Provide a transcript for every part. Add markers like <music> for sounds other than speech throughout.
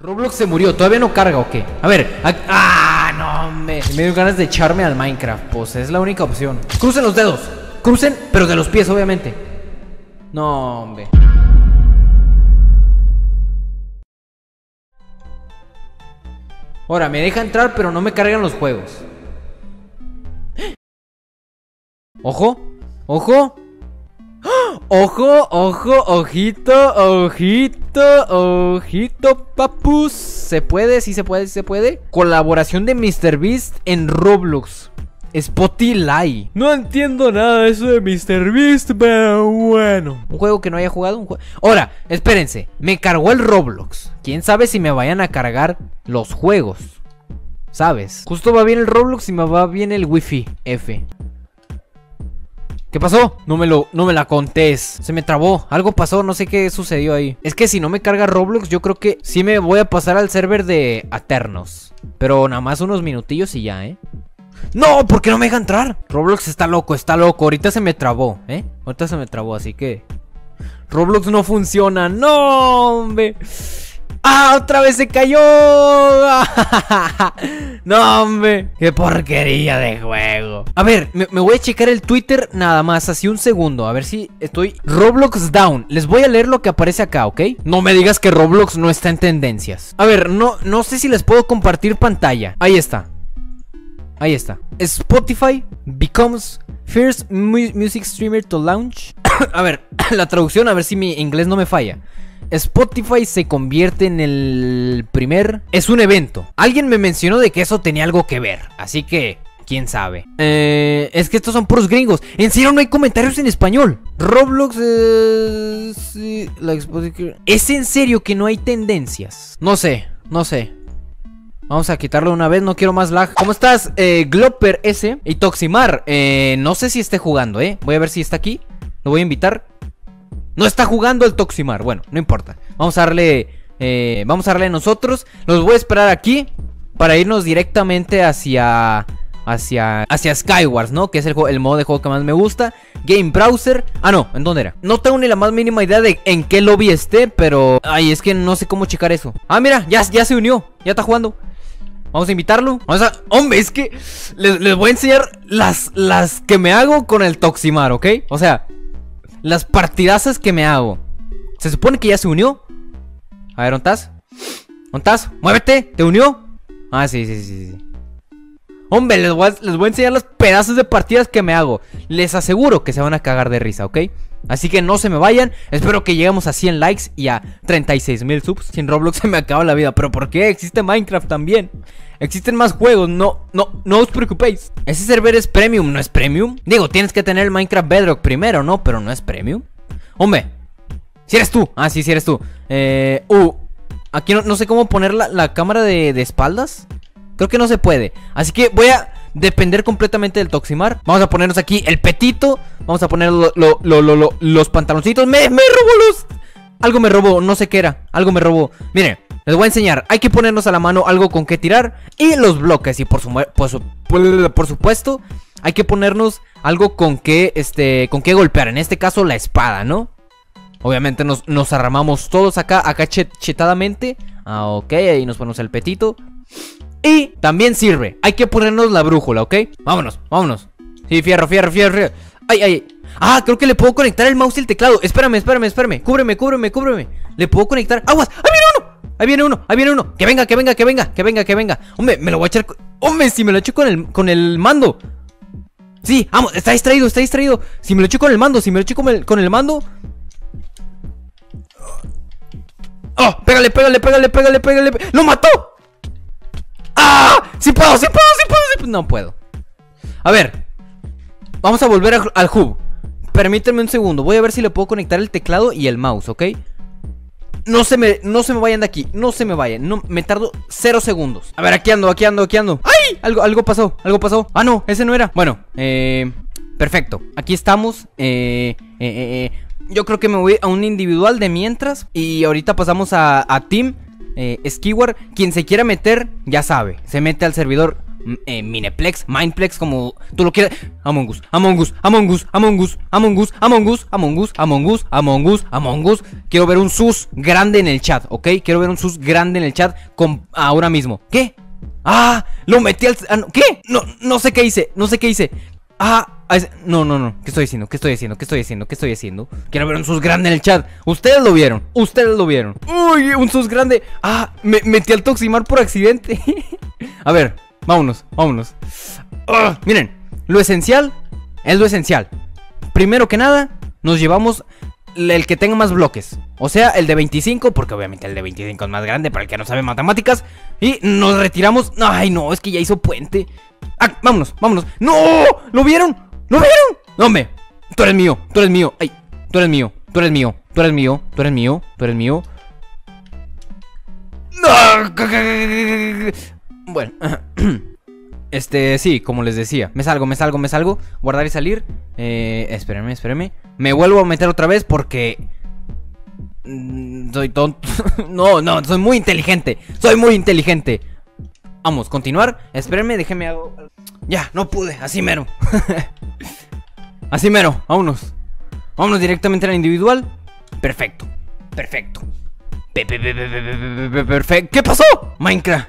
Roblox se murió, ¿todavía no carga o qué? A ver, a- ¡ah, no, hombre! Me dio ganas de echarme al Minecraft, pues es la única opción. Crucen los dedos, crucen, pero de los pies, obviamente. No, hombre. Ahora, me deja entrar, pero no me cargan los juegos. <gasps> Ojo, ojo. Ojo, ojo, ojito, ojito, ojito, papus. ¿Se puede? ¿Sí se puede? ¿Sí se puede? Colaboración de MrBeast en Roblox. Spotify. No entiendo nada de eso de MrBeast, pero bueno. Un juego que no haya jugado. Un jue- Ahora, espérense. Me cargó el Roblox. Quién sabe si me vayan a cargar los juegos. ¿Sabes? Justo va bien el Roblox y me va bien el Wi-Fi F. ¿Qué pasó? No me lo, no me la contés. Se me trabó. Algo pasó, no sé qué sucedió ahí. Es que si no me carga Roblox, yo creo que sí me voy a pasar al server de Aternos. Pero nada más unos minutillos y ya, ¿eh? No, ¿por qué no me deja entrar? Roblox está loco, está loco. Ahorita se me trabó, ¿eh? Ahorita se me trabó, así que... Roblox no funciona. No, hombre. ¡Ah! ¡Otra vez se cayó! <laughs> ¡No, hombre! ¡Qué porquería de juego! A ver, me, voy a checar el Twitter nada más, así un segundo. A ver si estoy... Roblox down. Les voy a leer lo que aparece acá, ¿ok? No me digas que Roblox no está en tendencias. A ver, no, no sé si les puedo compartir pantalla. Ahí está. Ahí está. Spotify becomes first mu- music streamer to launch. <coughs> a ver, <coughs> la traducción, a ver si mi inglés no me falla. Spotify se convierte en el primer... Es un evento. Alguien me mencionó de que eso tenía algo que ver. Así que... ¿Quién sabe? Eh, es que estos son puros gringos. En serio no hay comentarios en español. Roblox... eh, sí, la ¿Es en serio que no hay tendencias? No sé, no sé. Vamos a quitarlo una vez, no quiero más lag. ¿Cómo estás, eh, Glopper S? Y Toximar, eh, no sé si esté jugando, ¿eh? Voy a ver si está aquí. Lo voy a invitar. No está jugando el Toximar. Bueno, no importa. Vamos a darle, eh, vamos a darle nosotros. Los voy a esperar aquí para irnos directamente hacia, hacia, hacia Skywars, ¿no? Que es el modo de juego que más me gusta. Game Browser. Ah, no, ¿en dónde era? No tengo ni la más mínima idea de en qué lobby esté, pero... Ay, es que no sé cómo checar eso. Ah, mira, ya, ya se unió. Ya está jugando. Vamos a invitarlo. Vamos a. Hombre, es que les, les voy a enseñar las, las que me hago con el Toximar, ¿ok? O sea, las partidazas que me hago. Se supone que ya se unió. A ver. ¿Dónde estás? ¡Muévete! ¿Te unió? Ah, sí, sí, sí, sí. Hombre, les voy, a, les voy a enseñar los pedazos de partidas que me hago. Les aseguro que se van a cagar de risa, ¿ok? Así que no se me vayan. Espero que lleguemos a 100 likes y a 36 mil subs. Sin Roblox <laughs> se me acaba la vida. ¿Pero por qué? Existe Minecraft también. Existen más juegos. No, no, no os preocupéis. Ese server es premium, ¿no es premium? Digo, tienes que tener el Minecraft Bedrock primero, ¿no? Pero no es premium. Hombre, si eres tú. Ah, sí, si eres tú. Eh, uh, aquí no, sé cómo poner la, cámara de espaldas. Creo que no se puede. Así que voy a depender completamente del Toximar. Vamos a ponernos aquí el petito. Vamos a poner lo- lo- lo- lo- lo- los pantaloncitos. Me, me robó los. Algo me robó, no sé qué era. Algo me robó. Miren, les voy a enseñar. Hay que ponernos a la mano algo con que tirar. Y los bloques. Y por, su, por, su- por supuesto, hay que ponernos algo con que, este, con que golpear. En este caso, la espada, ¿no? Obviamente nos, nos arramamos todos acá, acá chet- chetadamente. Ah, ok, ahí nos ponemos el petito. Y también sirve. Hay que ponernos la brújula, ¿ok? Vámonos, vámonos. Sí, fierro, fierro, fierro, fierro. Ay, ay. Ah, creo que le puedo conectar el mouse y el teclado. Espérame, espérame, espérame. Cúbreme, cúbreme, cúbreme. Le puedo conectar. ¡Aguas! ¡Ahí viene uno! Ahí viene uno, ahí viene uno. Que venga, que venga, que venga, que venga, que venga. Hombre, me lo voy a echar. Hombre, si me lo echo con el, con el mando. Sí, vamos, está distraído, está distraído. Si me lo echo con el mando, si me lo echo con el, con el mando. ¡Oh! ¡Pégale, pégale, pégale, pégale, pégale! pé- ¡Lo mató! ¡Ah! ¡Sí puedo, sí puedo, sí puedo! sí puedo! No puedo. A ver. Vamos a volver a- al hub. Permítanme un segundo. Voy a ver si le puedo conectar el teclado y el mouse, ¿ok? No se me, no se me vayan de aquí. No se me vayan. No, me tardo cero segundos. A ver, aquí ando, aquí ando, aquí ando. ¡Ay! Algo, algo pasó, algo pasó. Ah, no, ese no era. Bueno, eh. Perfecto. Aquí estamos. Eh, eh, eh, eh. Yo creo que me voy a un individual de mientras. Y ahorita pasamos a, a Team eh, Skyward. Quien se quiera meter, ya sabe. Se mete al servidor eh, Mineplex, Mindplex, como tú lo quieras. Among Us, Among Us, Among Us, Among Us, Among Us, Among Us, Among Us, Among Us, Among Us, Among Us. Quiero ver un sus grande en el chat, ¿ok? Quiero ver un sus grande en el chat con ahora mismo. ¿Qué? Ah, lo metí al... Ah, ¿Qué? No, no sé qué hice, no sé qué hice. Ah, no, no, no. ¿Qué estoy haciendo? ¿Qué estoy haciendo? ¿Qué estoy haciendo? ¿Qué estoy haciendo? Quiero ver un sus grande en el chat. Ustedes lo vieron. Ustedes lo vieron. Uy, un sus grande. Ah, me metí al Toximar por accidente. <laughs> A ver, vámonos, vámonos. Ah, miren, lo esencial es lo esencial. Primero que nada, nos llevamos el que tenga más bloques. O sea, el de 25, porque obviamente el de 25 es más grande para el que no sabe matemáticas. Y nos retiramos. Ay, no, es que ya hizo puente. Ah, vámonos, vámonos. ¡No! ¿Lo vieron? ¿Lo vieron? No, hombre. Tú eres mío, tú eres mío. Ay, tú eres mío, tú eres mío, tú eres mío, tú eres mío, tú eres mío. Bueno, <clears throat> este, sí, como les decía, me salgo, me salgo, me salgo, guardar y salir. Eh, espérenme, espérenme. Me vuelvo a meter otra vez porque mm, soy tonto. <laughs> no, no, soy muy inteligente. Soy muy inteligente. Vamos, continuar. Espérenme, déjenme hago. Ya, no pude, así mero. <laughs> así mero, vámonos. Vámonos directamente a la individual. Perfecto, perfecto. Perfecto. ¿Qué pasó? Minecraft.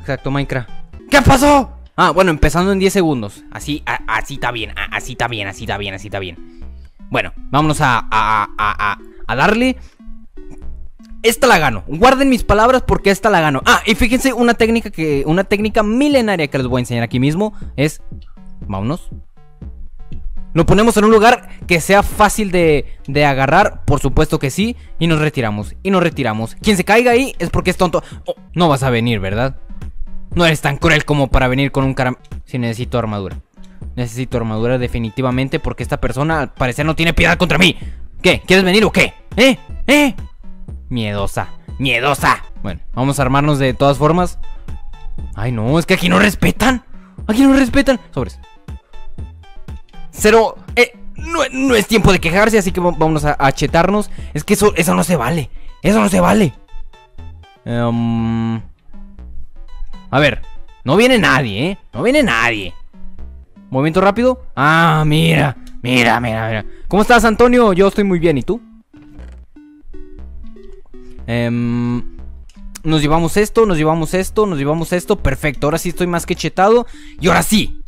Exacto, Minecraft. ¿Qué pasó? Ah, bueno, empezando en 10 segundos. Así, así está bien, así está bien, así está bien, así está bien. Bueno, vámonos a, a, a, a darle. Esta la gano. Guarden mis palabras porque esta la gano. Ah, y fíjense una técnica que. Una técnica milenaria que les voy a enseñar aquí mismo. Es. Vámonos. Lo ponemos en un lugar que sea fácil de, de agarrar, por supuesto que sí, y nos retiramos, y nos retiramos. Quien se caiga ahí es porque es tonto. Oh, no vas a venir, ¿verdad? No eres tan cruel como para venir con un caram... Si necesito armadura. Necesito armadura definitivamente porque esta persona al parecer no tiene piedad contra mí. ¿Qué? ¿Quieres venir o qué? ¿Eh? ¿Eh? Miedosa, miedosa. Bueno, vamos a armarnos de todas formas. Ay, no, es que aquí no respetan. Aquí no respetan. Sobres. Cero. Eh, no, es tiempo de quejarse, así que vamos a, chetarnos. Es que eso, eso no se vale. Eso no se vale. Em, a ver, no viene nadie, ¿eh? No viene nadie. Movimiento rápido. Ah, mira, mira, mira, mira. ¿Cómo estás, Antonio? Yo estoy muy bien, ¿y tú? Em, nos llevamos esto, nos llevamos esto, nos llevamos esto. Perfecto, ahora sí estoy más que chetado. Y ahora sí.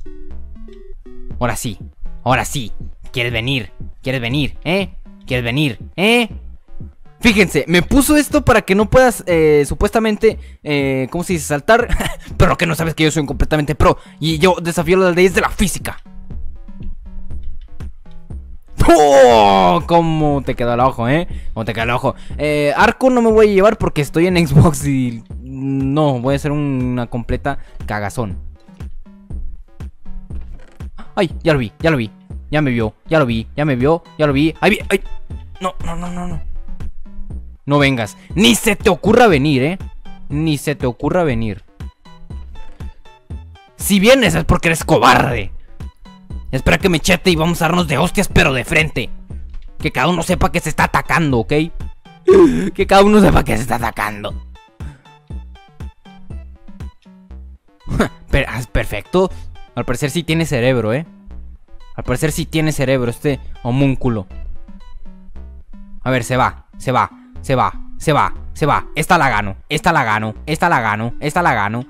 Ahora sí. Ahora sí. ¿Quieres venir? ¿Quieres venir? ¿Eh? ¿Quieres venir? ¿Eh? Fíjense, me puso esto para que no puedas, eh, supuestamente, eh, ¿cómo se dice? Saltar. <laughs> pero que no sabes que yo soy completamente pro. Y yo desafío las leyes de la física. ¡Oh! ¿Cómo te queda el ojo, eh? ¿Cómo te queda el ojo? Eh, arco no me voy a llevar porque estoy en Xbox y... No, voy a hacer una completa cagazón. ¡Ay! Ya lo vi, ya lo vi. Ya me vio, ya lo vi, ya me vio, ya lo vi. ¡Ay! ay. No, no, no, no, no. No vengas. Ni se te ocurra venir, eh. Ni se te ocurra venir. Si vienes es porque eres cobarde. Espera que me chete y vamos a darnos de hostias, pero de frente. Que cada uno sepa que se está atacando, ¿ok? <laughs> Que cada uno sepa que se está atacando. <laughs> Ah, perfecto. Al parecer sí tiene cerebro, ¿eh? Al parecer sí tiene cerebro este homúnculo. A ver, se va, se va, se va, se va, se va. Esta la gano, esta la gano, esta la gano, esta la gano.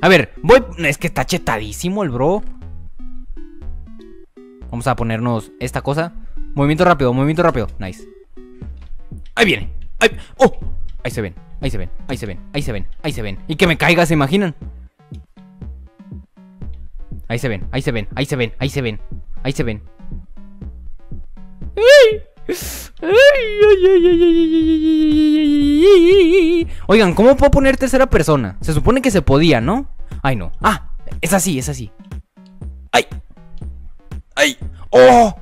A ver, voy... Es que está chetadísimo el bro. Vamos a ponernos esta cosa. Movimiento rápido, movimiento rápido. Nice. Ahí viene. Ahí, ¡Oh! Ahí se ven, ahí se ven, ahí se ven, ahí se ven, ahí se ven. Y que me caiga, ¿se imaginan? Ahí se ven, ahí se ven, ahí se ven, ahí se ven, ahí se ven. Oigan, ¿cómo puedo poner tercera persona? Se supone que se podía, ¿no? Ay, no. Ah, es así, es así. ¡Ay! ¡Ay! ¡Oh!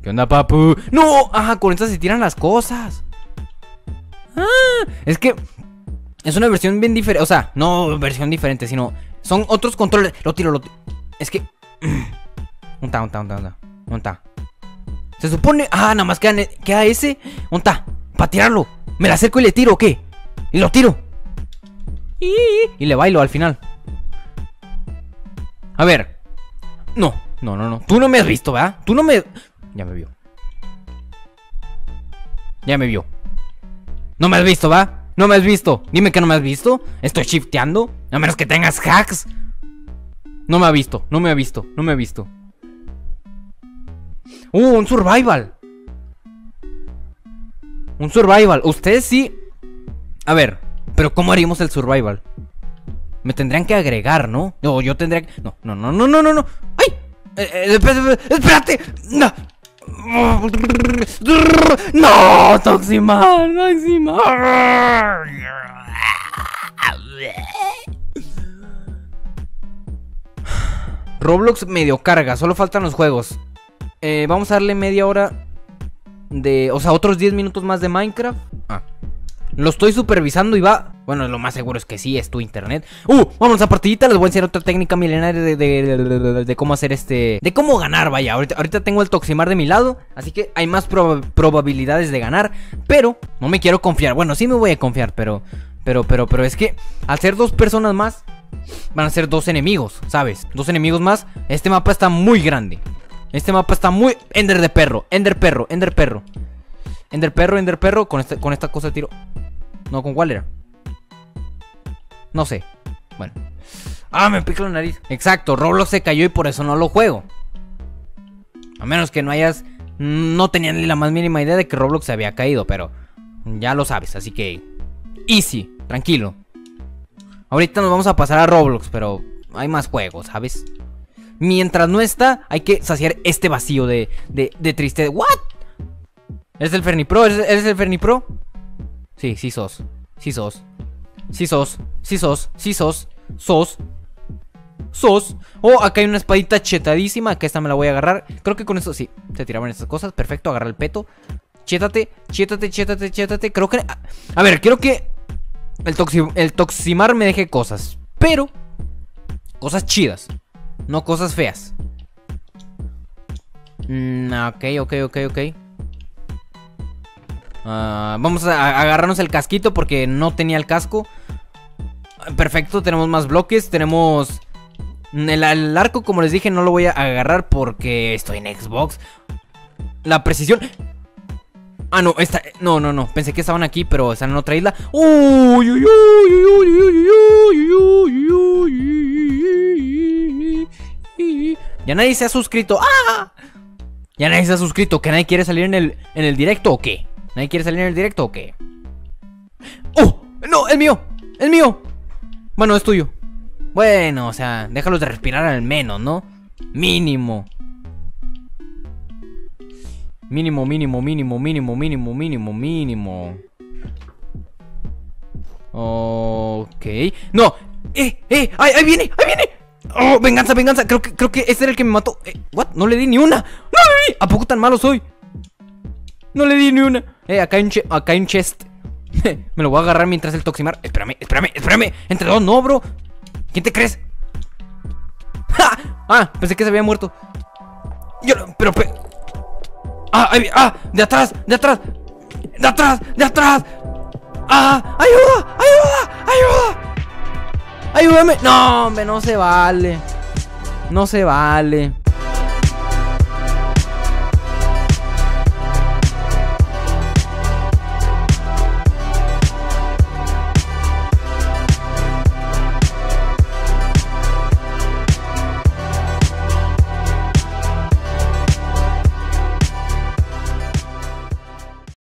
¿Qué onda, papu? ¡No! Ajá, con esta se tiran las cosas. Ah, es que es una versión bien diferente. O sea, no versión diferente, sino son otros controles. Lo tiro, lo tiro. Es que. <clears throat> Un ta, un ta, un ta, un ta. Se supone. Ah, nada más queda, queda ese. Un ta. Para tirarlo. Me la acerco y le tiro, ¿o qué? Y lo tiro. Y le bailo al final. A ver. No, no, no, no. Tú no me has visto, ¿verdad? Tú no me... Ya me vio. Ya me vio. No me has visto, ¿va? No me has visto. Dime que no me has visto. Estoy shifteando. A menos que tengas hacks. No me ha visto. No me ha visto. No me ha visto. Uh, un survival. Un survival. Ustedes sí. A ver, pero ¿cómo haríamos el survival? Me tendrían que agregar, ¿no? No, yo tendría que. No, no, no, no, no, no, no. ¡Ay! Eh, eh, espérate. No. No, Toximar, Toximar. Roblox medio carga, solo faltan los juegos. Eh, vamos a darle media hora de... O sea, otros 10 minutos más de Minecraft. Ah. Lo estoy supervisando y va... Bueno, lo más seguro es que sí, es tu internet. ¡Uh! Vamos a partidita, les voy a enseñar otra técnica milenaria de, cómo hacer este... De cómo ganar, vaya. Ahorita, tengo el Toximar de mi lado, así que hay más probabilidades de ganar. Pero no me quiero confiar. Bueno, sí me voy a confiar, pero... Pero, pero, pero es que al ser dos personas más, van a ser dos enemigos, ¿sabes? Dos enemigos más. Este mapa está muy grande. Este mapa está muy... Ender de perro, Ender perro, Ender perro. Ender perro, Ender perro. Con, este, con esta cosa de tiro. No, ¿con cuál era? No sé. Bueno. Ah, me pica la nariz. Exacto, Roblox se cayó y por eso no lo juego. A menos que no hayas... No tenía ni la más mínima idea de que Roblox se había caído, pero... Ya lo sabes, así que... Easy, tranquilo. Ahorita nos vamos a pasar a Roblox, pero hay más juegos, ¿sabes? Mientras no está, hay que saciar este vacío de, de, de tristeza. ¿What? ¿Eres el Fernipro? ¿Eres, ¿Eres el Fernipro? Sí, sí sos. Sí sos. Sí sos. Sí sos. Sí sos. Sos. Sos. Oh, acá hay una espadita chetadísima. Que esta me la voy a agarrar. Creo que con esto sí. Se tiraban estas cosas. Perfecto. Agarra el peto. Chétate. Chétate, chétate, chétate. Creo que. A ver, quiero que. El, el Toximar me deje cosas. Pero. Cosas chidas. No cosas feas. Mm, ok, ok, ok, ok. Ah, vamos a agarrarnos el casquito porque no tenía el casco. Perfecto, tenemos más bloques. Tenemos... El, arco, como les dije, no lo voy a agarrar porque estoy en Xbox. La precisión... Ah, no, esta... No, no, no. Pensé que estaban aquí, pero están en otra isla. Uy, ya nadie se ha suscrito. ¡Ah! Ya nadie se ha suscrito. ¿Que nadie quiere salir en el, en el directo o qué? ¿Nadie quiere salir en el directo o qué? ¡Oh! ¡No! ¡El mío! ¡El mío! Bueno, es tuyo. Bueno, o sea, déjalos de respirar al menos, ¿no? Mínimo. Mínimo, mínimo, mínimo, mínimo, mínimo, mínimo, mínimo. Ok. ¡No! ¡Eh! ¡Eh! ¡Ahí, ahí viene! ¡Ahí viene! ¡Oh! ¡Venganza, venganza! Creo que, creo que este era el que me mató. Eh, ¿What? No le di ni una. ¿A poco tan malo soy? No le di ni una. Eh, acá hay un, acá hay un chest. <laughs> Me lo voy a agarrar mientras el Toximar. Espérame, espérame, espérame. Entre dos, no, bro. ¿Quién te crees? <laughs> ¡Ja! Ah, pensé que se había muerto. Yo, pero, Ah, ahí, ah, de atrás, de atrás. De atrás, de atrás. Ah, ayuda, ayuda, ayuda. Ayúdame. No, hombre, no se vale. No se vale.